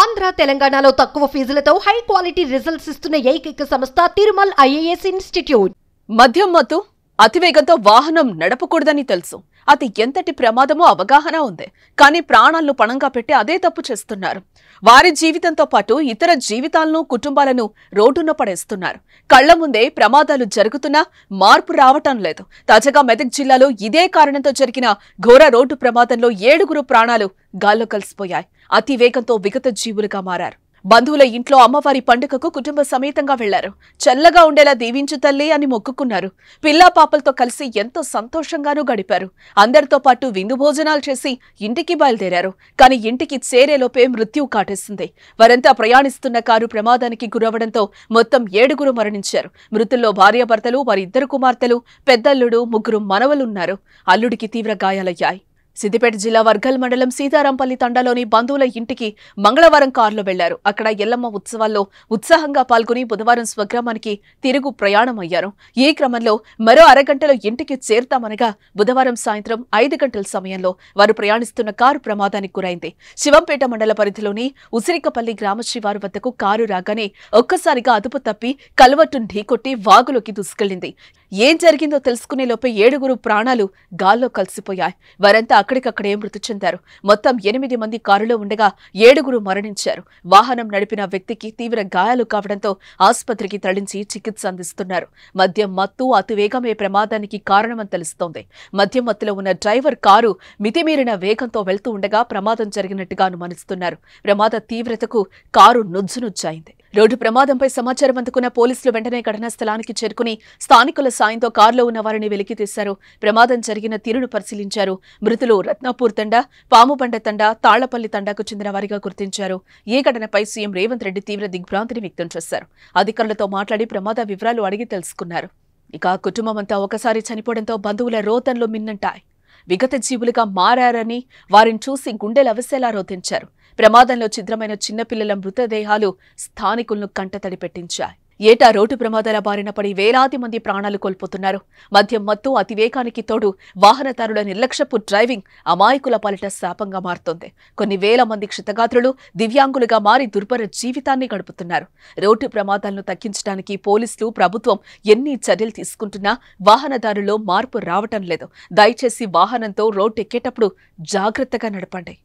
ఆంధ్ర తెలంగాణలో తక్కువ ఫీజులతో high quality results ఇస్తున్న ఏకైక సంస్థ తిరుమల్ ఐఏఎస్ ఇన్స్టిట్యూట్. మద్యం మత్తు అతివేగంతో వాహనం నడపకూడదని తెలుసు. అది ఎంతటి ప్రమాదమో అవగాహన ఉంది. కానీ ప్రాణాలను పణంగా పెట్టి అదే తప్పు చేస్తున్నారు. వారి జీవితంతో పాటు ఇతర జీవితాలను కుటుంబాలను రోడ్డున పడేస్తున్నారు. కళ్ళ ముందే ప్రమాదాలు జరుగుతున్నా మార్పు రావటం లేదు. తాజాగా మెదక్ జిల్లాలో ఇదే కారణంతో జరిగిన ఘోర రోడ్డు ప్రమాదంలో ఏడుగురు ప్రాణాలు గాల్లో కలిసిపోయాయి. అతి వేగంతో విగత జీవులుగా మారారు. బంధువుల ఇంట్లో అమ్మవారి పండుగకు కుటుంబ సమేతంగా వెళ్ళారు. చల్లగా ఉండేలా దీవించు తల్లి అని మొక్కుకున్నారు. పిల్లా పాపలతో కలిసి ఎంతో సంతోషంగానూ గడిపారు. అందరితో పాటు విందు భోజనాలు చేసి ఇంటికి బయలుదేరారు. కానీ ఇంటికి చేరేలోపే మృత్యువు కాటేసింది. వారంతా ప్రయాణిస్తున్న కారు ప్రమాదానికి గురవడంతో మొత్తం ఏడుగురు మరణించారు. మృతుల్లో భార్యాభర్తలు వారి ఇద్దరు కుమార్తెలు పెద్దల్లుడు ముగ్గురు మనవలున్నారు. అల్లుడికి తీవ్ర గాయాలయ్యాయి. సిద్దిపేట జిల్లా వర్గల్ మండలం సీతారాంపల్లి తండాలోని బంధువుల ఇంటికి మంగళవారం కారులో వెళ్ళారు. అక్కడ ఎల్లమ్మ ఉత్సవాల్లో ఉత్సాహంగా పాల్గొని బుధవారం స్వగ్రామానికి తిరుగు ప్రయాణం అయ్యారు ఈ క్రమంలో మరో అరగంటలో ఇంటికి చేరుతామనగా బుధవారం సాయంత్రం ఐదు గంటల సమయంలో వారు ప్రయాణిస్తున్న కారు ప్రమాదానికి గురైంది. శివంపేట మండల పరిధిలోని ఉసిరికపల్లి గ్రామ శివారు వద్దకు కారు రాగానే ఒక్కసారిగా అదుపు తప్పి కలవట్టును ఢీకొట్టి వాగులోకి దూసుకెళ్ళింది ఏం జరిగిందో తెలుసుకునే లోపే ఏడుగురు ప్రాణాలు గాల్లో కలిసిపోయాయి. వారంతా అక్కడికక్కడే మృతి చెందారు. మొత్తం ఎనిమిది మంది కారులో ఉండగా ఏడుగురు మరణించారు. వాహనం నడిపిన వ్యక్తికి తీవ్ర గాయాలు కావడంతో ఆసుపత్రికి తరలించి చికిత్స అందిస్తున్నారు. మద్యం మత్తు అతివేగమే ప్రమాదానికి కారణమని తెలుస్తోంది. మద్యం మత్తులో ఉన్న డ్రైవర్ కారు మితిమీరిన వేగంతో వెళ్తూ ఉండగా ప్రమాదం జరిగినట్టుగా అనుమానిస్తున్నారు. ప్రమాద తీవ్రతకు కారు నుజ్జునుజ్జాయింది రోడ్డు ప్రమాదంపై సమాచారం అందుకున్న పోలీసులు వెంటనే ఘటనా స్థలానికి చేరుకుని స్థానికుల సాయంతో కారులో ఉన్న వారిని వెలికి తీశారు. ప్రమాదం జరిగిన తీరును పరిశీలించారు. మృతులు రత్నాపూర్ తండా పాముబండ తండా తాళ్ళపల్లి తండాకు చెందిన వారిగా గుర్తించారు. ఈ ఘటనపై సీఎం రేవంత్ రెడ్డి తీవ్ర దిగ్భ్రాంతిని వ్యక్తం చేశారు. అధికారులతో మాట్లాడి ప్రమాద వివరాలు అడిగి తెలుసుకున్నారు. ఇక కుటుంబం అంతా ఒకసారి చనిపోవడంతో బంధువుల రోదన్లు మిన్నంటాయి. విగత జీవులుగా మారారని వారిని చూసి గుండెలు అవిసేలా రోధించారు. ప్రమాదంలో ఛిద్రమైన చిన్నపిల్లల మృతదేహాలు స్థానికులను కంటతడి పెట్టించాయి. ఏటా రోడ్డు ప్రమాదాల బారిన పడి వేలాది మంది ప్రాణాలు కోల్పోతున్నారు. మద్యం మత్తు అతివేగానికి తోడు వాహనదారుల నిర్లక్ష్యపు డ్రైవింగ్ అమాయకుల పాలిట శాపంగా మారుతోంది. కొన్ని వేల మంది క్షితగాత్రులు దివ్యాంగులుగా మారి దుర్భర జీవితాన్ని గడుపుతున్నారు. రోడ్డు ప్రమాదాలను తగ్గించడానికి పోలీసులు ప్రభుత్వం ఎన్ని చర్యలు తీసుకుంటున్నా వాహనదారుల్లో మార్పు రావటం లేదు. దయచేసి వాహనంతో రోడ్డు ఎక్కేటప్పుడు జాగ్రత్తగా నడపండి.